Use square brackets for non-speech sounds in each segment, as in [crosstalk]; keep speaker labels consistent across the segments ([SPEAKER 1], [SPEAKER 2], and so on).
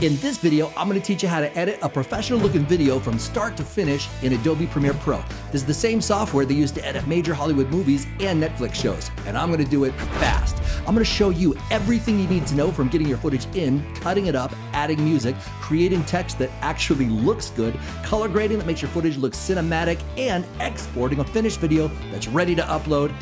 [SPEAKER 1] In this video, I'm gonna teach you how to edit a professional looking video from start to finish in Adobe Premiere Pro. This is the same software they use to edit major Hollywood movies and Netflix shows, and I'm gonna do it fast. I'm gonna show you everything you need to know from getting your footage in, cutting it up, adding music, creating text that actually looks good, color grading that makes your footage look cinematic, and exporting a finished video that's ready to upload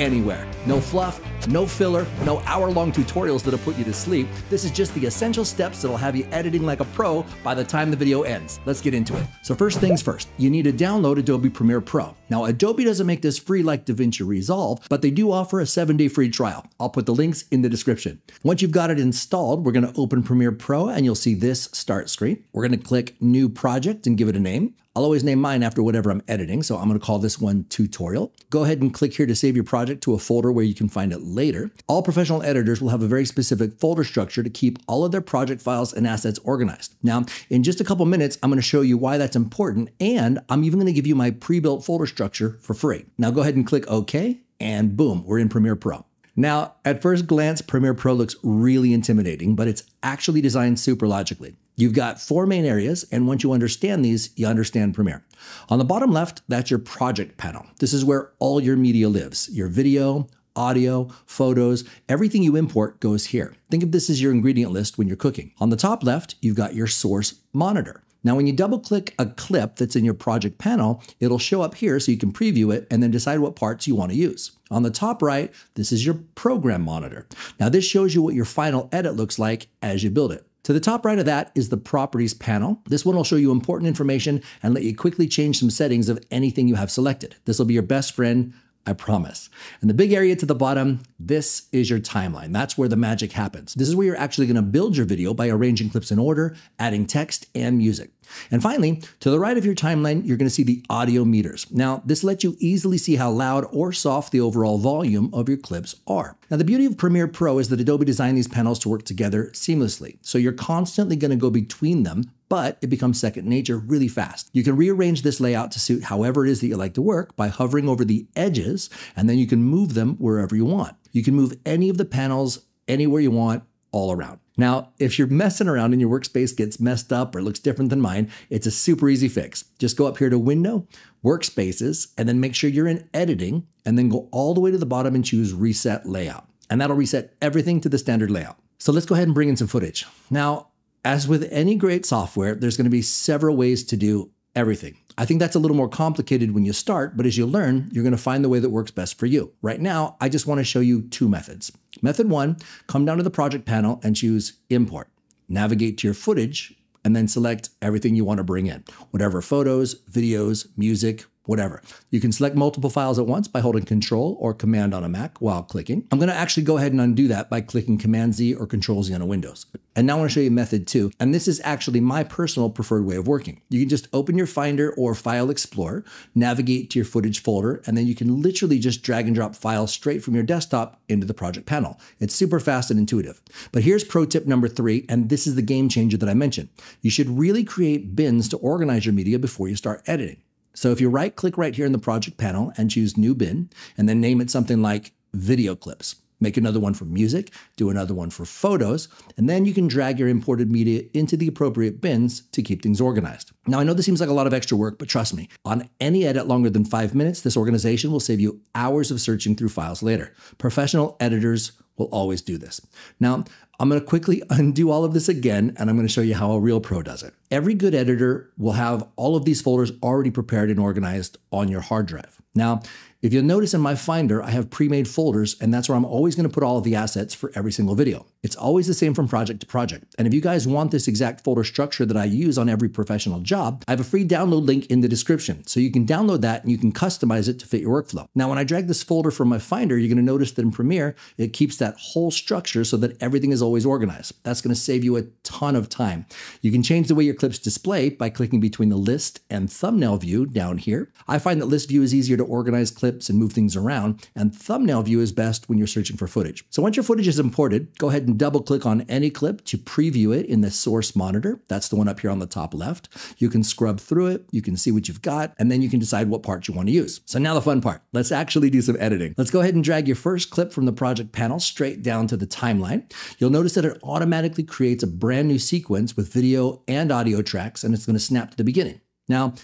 [SPEAKER 1] anywhere. No fluff, no filler, no hour long tutorials that'll put you to sleep. This is just the essential steps that'll have you editing like a pro by the time the video ends. Let's get into it. So, first things first, you need to download Adobe Premiere Pro. Now, Adobe doesn't make this free like DaVinci Resolve, but they do offer a seven day free trial. I'll put the links in the description. Once you've got it installed, we're going to open Premiere Pro and you'll see this start screen. We're going to click New Project and give it a name. I'll always name mine after whatever I'm editing, so I'm going to call this one tutorial. Go ahead and click here to save your project to a folder where you can find it later. All professional editors will have a very specific folder structure to keep all of their project files and assets organized. Now, in just a couple minutes, I'm going to show you why that's important, and I'm even going to give you my pre-built folder structure for free. Now go ahead and click OK, and boom, we're in Premiere Pro. Now, at first glance, Premiere Pro looks really intimidating, but it's actually designed super logically. You've got four main areas, and once you understand these, you understand Premiere. On the bottom left, that's your project panel. This is where all your media lives your video, audio, photos, everything you import goes here. Think of this as your ingredient list when you're cooking. On the top left, you've got your source monitor. Now, when you double click a clip that's in your project panel, it'll show up here so you can preview it and then decide what parts you want to use. On the top right, this is your program monitor. Now, this shows you what your final edit looks like as you build it. To the top right of that is the Properties panel. This one will show you important information and let you quickly change some settings of anything you have selected. This will be your best friend, I promise. And the big area to the bottom, this is your timeline. That's where the magic happens. This is where you're actually going to build your video by arranging clips in order, adding text and music. And finally, to the right of your timeline, you're going to see the audio meters. Now, this lets you easily see how loud or soft the overall volume of your clips are. Now, the beauty of Premiere Pro is that Adobe designed these panels to work together seamlessly. So you're constantly going to go between them, but it becomes second nature really fast. You can rearrange this layout to suit however it is that you like to work by hovering over the edges, and then you can move them wherever you want. You can move any of the panels anywhere you want all around. Now, if you're messing around and your workspace gets messed up or looks different than mine, it's a super easy fix. Just go up here to Window, Workspaces, and then make sure you're in Editing, and then go all the way to the bottom and choose Reset Layout. And that'll reset everything to the standard layout. So let's go ahead and bring in some footage. Now, as with any great software, there's going to be several ways to do everything. I think that's a little more complicated when you start, but as you learn, you're going to find the way that works best for you. Right now, I just want to show you two methods. Method one, come down to the project panel and choose Import. Navigate to your footage and then select everything you want to bring in, whatever photos, videos, music, whatever. You can select multiple files at once by holding Control or Command on a Mac while clicking. I'm going to actually go ahead and undo that by clicking Command Z or Control Z on a Windows. And now I want to show you method two, and this is actually my personal preferred way of working. You can just open your Finder or File Explorer, navigate to your footage folder, and then you can literally just drag and drop files straight from your desktop into the project panel. It's super fast and intuitive. But here's pro tip number three, and this is the game changer that I mentioned. You should really create bins to organize your media before you start editing. So if you right click right here in the project panel and choose new bin, and then name it something like video clips, make another one for music, do another one for photos, and then you can drag your imported media into the appropriate bins to keep things organized. Now, I know this seems like a lot of extra work, but trust me, on any edit longer than five minutes, this organization will save you hours of searching through files later. Professional editors will always do this. Now, I'm going to quickly [laughs] undo all of this again, and I'm going to show you how a real pro does it. Every good editor will have all of these folders already prepared and organized on your hard drive. Now, if you'll notice in my Finder, I have pre-made folders, and that's where I'm always going to put all of the assets for every single video. It's always the same from project to project. And if you guys want this exact folder structure that I use on every professional job, I have a free download link in the description. So you can download that and you can customize it to fit your workflow. Now, when I drag this folder from my Finder, you're going to notice that in Premiere, it keeps that whole structure so that everything is always organized. That's going to save you a ton of time. You can change the way your clips display by clicking between the list and thumbnail view down here. I find that list view is easier to organize clips clips and move things around, and thumbnail view is best when you're searching for footage. So once your footage is imported, go ahead and double click on any clip to preview it in the source monitor. That's the one up here on the top left. You can scrub through it, you can see what you've got, and then you can decide what part you want to use. So now the fun part. Let's actually do some editing. Let's go ahead and drag your first clip from the project panel straight down to the timeline. You'll notice that it automatically creates a brand new sequence with video and audio tracks, and it's going to snap to the beginning. Now,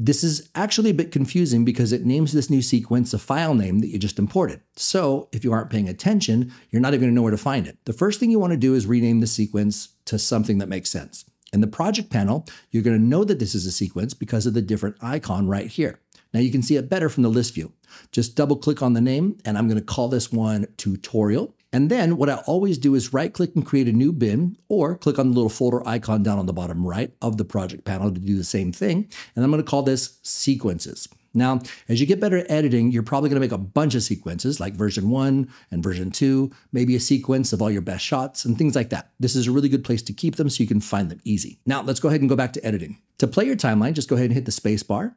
[SPEAKER 1] this is actually a bit confusing because it names this new sequence a file name that you just imported. So if you aren't paying attention, you're not even going to know where to find it. The first thing you want to do is rename the sequence to something that makes sense. In the project panel, you're going to know that this is a sequence because of the different icon right here. Now you can see it better from the list view. Just double click on the name and I'm going to call this one tutorial. And then what I always do is right click and create a new bin or click on the little folder icon down on the bottom right of the project panel to do the same thing. And I'm going to call this sequences. Now, as you get better at editing, you're probably going to make a bunch of sequences like version one and version two, maybe a sequence of all your best shots and things like that. This is a really good place to keep them so you can find them easy. Now, let's go ahead and go back to editing. To play your timeline, just go ahead and hit the space bar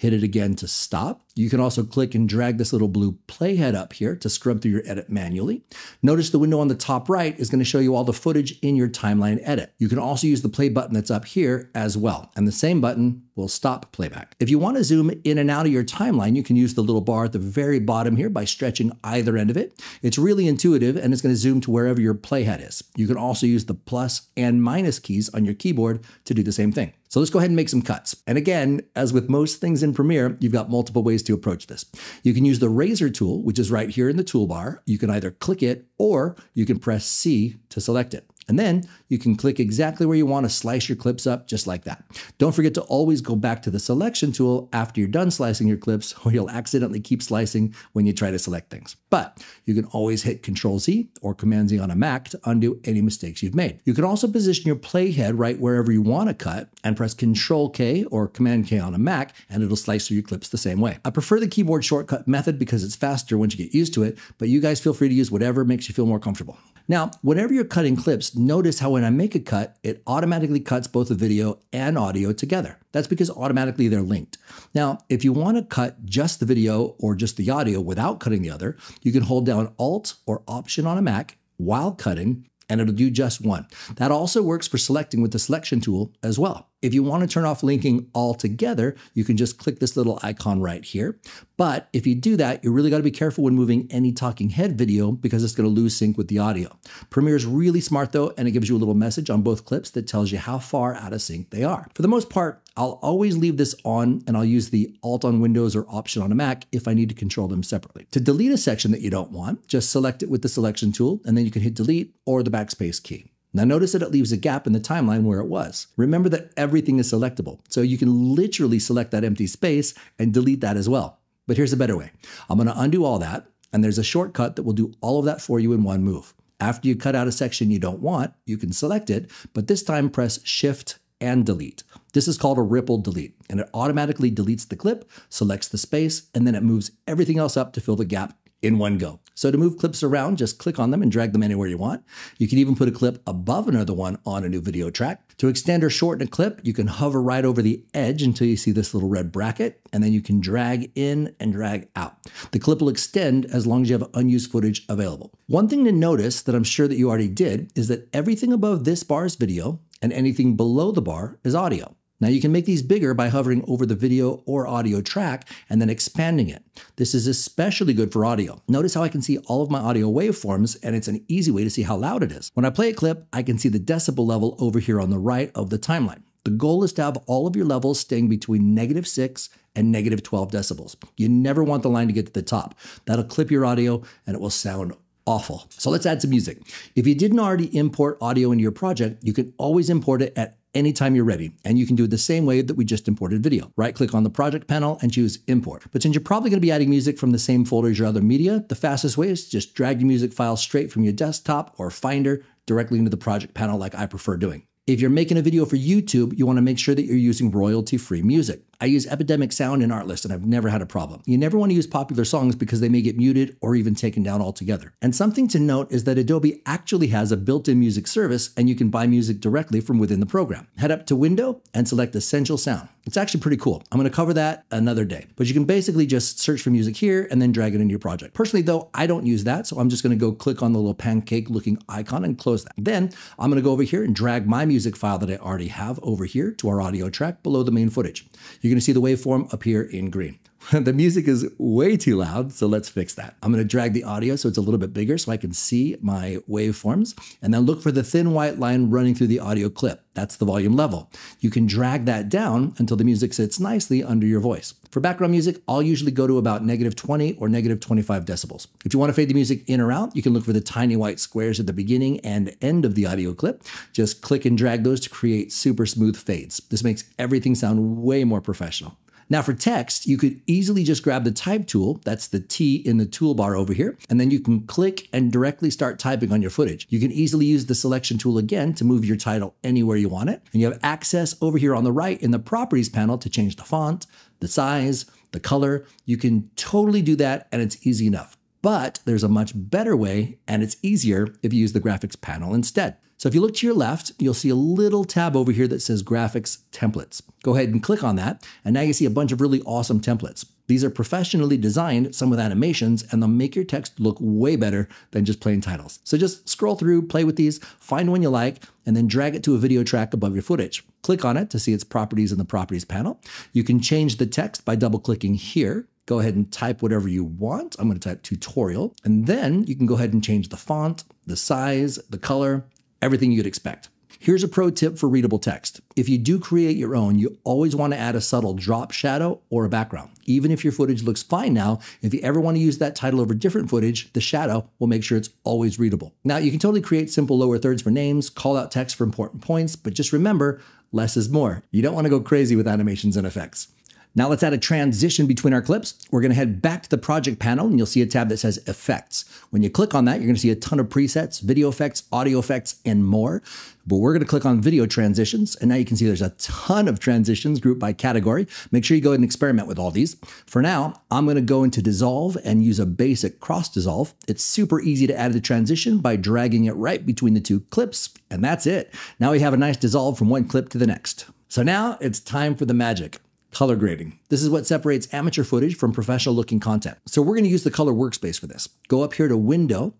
[SPEAKER 1] hit it again to stop. You can also click and drag this little blue playhead up here to scrub through your edit manually. Notice the window on the top right is going to show you all the footage in your timeline edit. You can also use the play button that's up here as well. And the same button will stop playback. If you want to zoom in and out of your timeline, you can use the little bar at the very bottom here by stretching either end of it. It's really intuitive and it's going to zoom to wherever your playhead is. You can also use the plus and minus keys on your keyboard to do the same thing. So let's go ahead and make some cuts. And again, as with most things in Premiere, you've got multiple ways to approach this. You can use the razor tool, which is right here in the toolbar. You can either click it or you can press C to select it. And then you can click exactly where you want to slice your clips up just like that. Don't forget to always go back to the selection tool after you're done slicing your clips [laughs] or you'll accidentally keep slicing when you try to select things. But you can always hit Control Z or Command Z on a Mac to undo any mistakes you've made. You can also position your playhead right wherever you want to cut and press Control K or Command K on a Mac and it'll slice through your clips the same way. I prefer the keyboard shortcut method because it's faster once you get used to it, but you guys feel free to use whatever makes you feel more comfortable. Now, whenever you're cutting clips, notice how when I make a cut, it automatically cuts both the video and audio together. That's because automatically they're linked. Now, if you want to cut just the video or just the audio without cutting the other, you can hold down Alt or Option on a Mac while cutting and it'll do just one. That also works for selecting with the selection tool as well. If you want to turn off linking altogether, you can just click this little icon right here. But if you do that, you really got to be careful when moving any talking head video because it's going to lose sync with the audio. Premiere is really smart though, and it gives you a little message on both clips that tells you how far out of sync they are. For the most part, I'll always leave this on and I'll use the Alt on Windows or Option on a Mac if I need to control them separately. To delete a section that you don't want, just select it with the selection tool and then you can hit delete or the backspace key. Now notice that it leaves a gap in the timeline where it was. Remember that everything is selectable, so you can literally select that empty space and delete that as well. But here's a better way. I'm going to undo all that, and there's a shortcut that will do all of that for you in one move. After you cut out a section you don't want, you can select it, but this time press Shift and Delete. This is called a ripple delete, and it automatically deletes the clip, selects the space, and then it moves everything else up to fill the gap in one go. So to move clips around, just click on them and drag them anywhere you want. You can even put a clip above another one on a new video track. To extend or shorten a clip, you can hover right over the edge until you see this little red bracket, and then you can drag in and drag out. The clip will extend as long as you have unused footage available. One thing to notice that I'm sure that you already did is that everything above this bar is video and anything below the bar is audio. Now you can make these bigger by hovering over the video or audio track and then expanding it. This is especially good for audio. Notice how I can see all of my audio waveforms and it's an easy way to see how loud it is. When I play a clip, I can see the decibel level over here on the right of the timeline. The goal is to have all of your levels staying between negative 6 and negative 12 decibels. You never want the line to get to the top. That'll clip your audio and it will sound awful. So let's add some music. If you didn't already import audio into your project, you can always import it at anytime you're ready. And you can do it the same way that we just imported video. Right click on the project panel and choose import. But since you're probably going to be adding music from the same folder as your other media, the fastest way is just drag your music file straight from your desktop or Finder directly into the project panel like I prefer doing. If you're making a video for YouTube, you want to make sure that you're using royalty free music. I use Epidemic Sound and Artlist, and I've never had a problem. You never want to use popular songs because they may get muted or even taken down altogether. And something to note is that Adobe actually has a built-in music service, and you can buy music directly from within the program. Head up to Window and select Essential Sound. It's actually pretty cool. I'm going to cover that another day. But you can basically just search for music here and then drag it into your project. Personally, though, I don't use that, so I'm just going to go click on the little pancake looking icon and close that. Then I'm going to go over here and drag my music file that I already have over here to our audio track below the main footage. You're going to see the waveform appear in green. [laughs] the music is way too loud, so let's fix that. I'm going to drag the audio so it's a little bit bigger so I can see my waveforms, and then look for the thin white line running through the audio clip. That's the volume level. You can drag that down until the music sits nicely under your voice. For background music, I'll usually go to about negative 20 or negative 25 decibels. If you want to fade the music in or out, you can look for the tiny white squares at the beginning and end of the audio clip. Just click and drag those to create super smooth fades. This makes everything sound way more professional. Now for text, you could easily just grab the type tool, that's the T in the toolbar over here, and then you can click and directly start typing on your footage. You can easily use the selection tool again to move your title anywhere you want it. And you have access over here on the right in the properties panel to change the font, the size, the color. You can totally do that and it's easy enough. But there's a much better way and it's easier if you use the graphics panel instead. So if you look to your left, you'll see a little tab over here that says graphics templates. Go ahead and click on that. And now you see a bunch of really awesome templates. These are professionally designed, some with animations, and they'll make your text look way better than just plain titles. So just scroll through, play with these, find one you like, and then drag it to a video track above your footage. Click on it to see its properties in the properties panel. You can change the text by double clicking here. Go ahead and type whatever you want. I'm going to type tutorial. And then you can go ahead and change the font, the size, the color, everything you'd expect. Here's a pro tip for readable text. If you do create your own, you always want to add a subtle drop shadow or a background. Even if your footage looks fine now, if you ever want to use that title over different footage, the shadow will make sure it's always readable. Now, you can totally create simple lower thirds for names, call out text for important points, but just remember, less is more. You don't want to go crazy with animations and effects. Now let's add a transition between our clips. We're going to head back to the project panel and you'll see a tab that says effects. When you click on that, you're going to see a ton of presets, video effects, audio effects, and more. But we're going to click on video transitions. And now you can see there's a ton of transitions grouped by category. Make sure you go ahead and experiment with all these. For now, I'm going to go into dissolve and use a basic cross dissolve. It's super easy to add the transition by dragging it right between the two clips. And that's it. Now we have a nice dissolve from one clip to the next. So now it's time for the magic color grading. This is what separates amateur footage from professional looking content. So we're going to use the color workspace for this. Go up here to Window,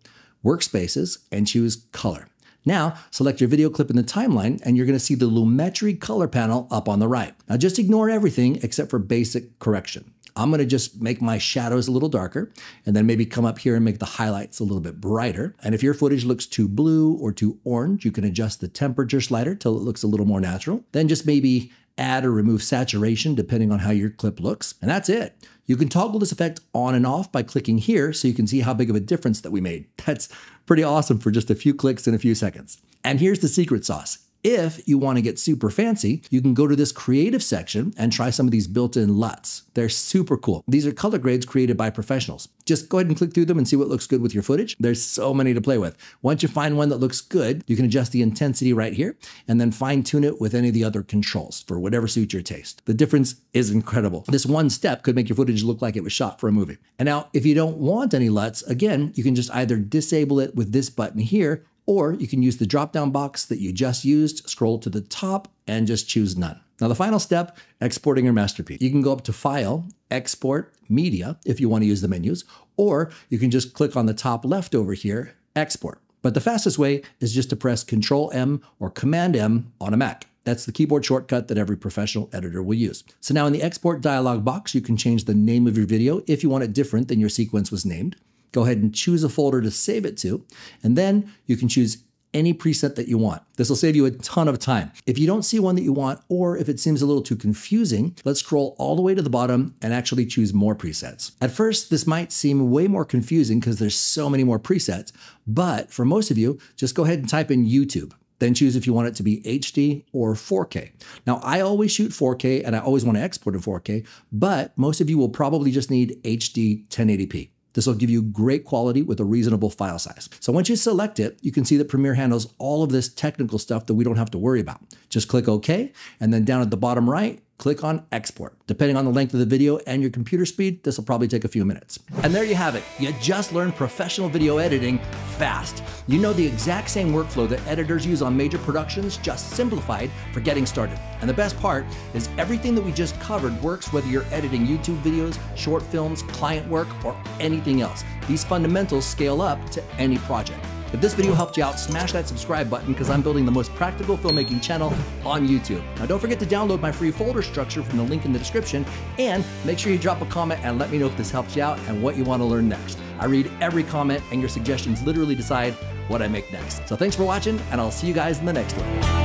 [SPEAKER 1] Workspaces, and choose Color. Now, select your video clip in the timeline, and you're going to see the Lumetri color panel up on the right. Now, just ignore everything except for basic correction. I'm going to just make my shadows a little darker and then maybe come up here and make the highlights a little bit brighter. And if your footage looks too blue or too orange, you can adjust the temperature slider till it looks a little more natural. Then just maybe add or remove saturation depending on how your clip looks. And that's it. You can toggle this effect on and off by clicking here so you can see how big of a difference that we made. [laughs] That's pretty awesome for just a few clicks in a few seconds. And here's the secret sauce. If you want to get super fancy, you can go to this creative section and try some of these built-in LUTs. They're super cool. These are color grades created by professionals. Just go ahead and click through them and see what looks good with your footage. There's so many to play with. Once you find one that looks good, you can adjust the intensity right here and then fine tune it with any of the other controls for whatever suits your taste. The difference is incredible. This one step could make your footage look like it was shot for a movie. And now, if you don't want any LUTs, again, you can just either disable it with this button here or you can use the drop down box that you just used, scroll to the top, and just choose none. Now, the final step exporting your masterpiece. You can go up to File, Export, Media if you want to use the menus, or you can just click on the top left over here, Export. But the fastest way is just to press Control M or Command M on a Mac. That's the keyboard shortcut that every professional editor will use. So now in the export dialog box, you can change the name of your video if you want it different than your sequence was named go ahead and choose a folder to save it to, and then you can choose any preset that you want. This will save you a ton of time. If you don't see one that you want, or if it seems a little too confusing, let's scroll all the way to the bottom and actually choose more presets. At first, this might seem way more confusing because there's so many more presets, but for most of you, just go ahead and type in YouTube. Then choose if you want it to be HD or 4K. Now, I always shoot 4K and I always want to export in 4K, but most of you will probably just need HD 1080p. This will give you great quality with a reasonable file size. So once you select it, you can see that Premiere handles all of this technical stuff that we don't have to worry about. Just click OK, and then down at the bottom right, click on export. Depending on the length of the video and your computer speed, this will probably take a few minutes. And there you have it. You just learned professional video editing fast. You know the exact same workflow that editors use on major productions, just simplified for getting started. And the best part is everything that we just covered works whether you're editing YouTube videos, short films, client work, or anything else. These fundamentals scale up to any project. If this video helped you out, smash that subscribe button because I'm building the most practical filmmaking channel on YouTube. Now don't forget to download my free folder structure from the link in the description and make sure you drop a comment and let me know if this helps you out and what you want to learn next. I read every comment and your suggestions literally decide what I make next. So thanks for watching and I'll see you guys in the next one.